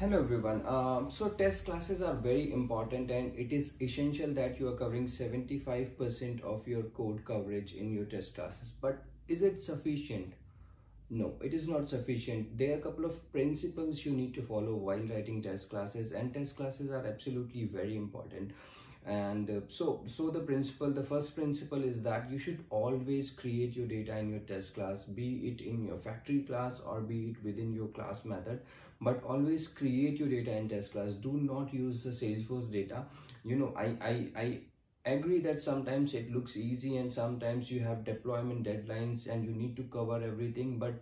Hello everyone. Um, so test classes are very important and it is essential that you are covering 75% of your code coverage in your test classes. But is it sufficient? No, it is not sufficient. There are a couple of principles you need to follow while writing test classes and test classes are absolutely very important and uh, so so the principle the first principle is that you should always create your data in your test class be it in your factory class or be it within your class method. But always create your data in test class. Do not use the salesforce data. You know i i i agree that sometimes it looks easy and sometimes you have deployment deadlines and you need to cover everything but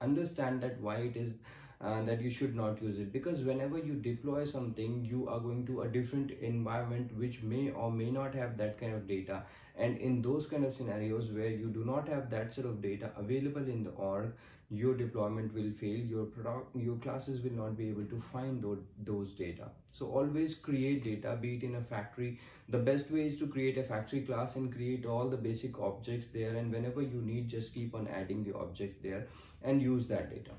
understand that why it is uh, that you should not use it. Because whenever you deploy something you are going to a different environment which may or may not have that kind of data. And in those kind of scenarios where you do not have that sort of data available in the org your deployment will fail. Your product your classes will not be able to find those, those data. So always create data be it in a factory. The best way is to create a factory class and create all the basic objects there. And whenever you need just keep on adding the objects there and use that data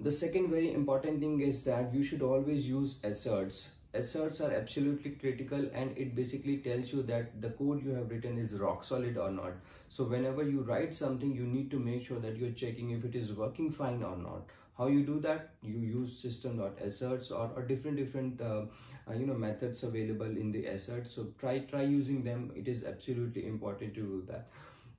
the second very important thing is that you should always use asserts. Asserts are absolutely critical and it basically tells you that the code you have written is rock solid or not. So whenever you write something, you need to make sure that you're checking if it is working fine or not. How you do that? You use system.asserts or, or different different uh, uh, you know methods available in the asserts. So try try using them. It is absolutely important to do that.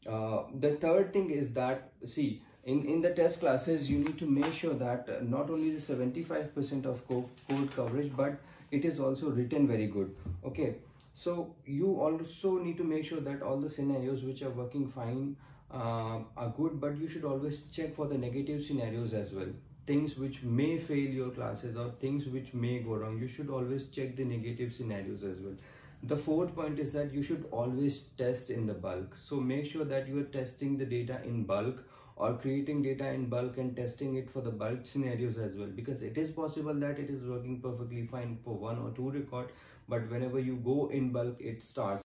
Uh, the third thing is that see in in the test classes you need to make sure that not only the 75% of code coverage but it is also written very good. Okay? So you also need to make sure that all the scenarios which are working fine uh, are good but you should always check for the negative scenarios as well. Things which may fail your classes or things which may go wrong you should always check the negative scenarios as well. The fourth point is that you should always test in the bulk. So make sure that you are testing the data in bulk or creating data in bulk and testing it for the bulk scenarios as well. Because it is possible that it is working perfectly fine for one or two record but whenever you go in bulk it starts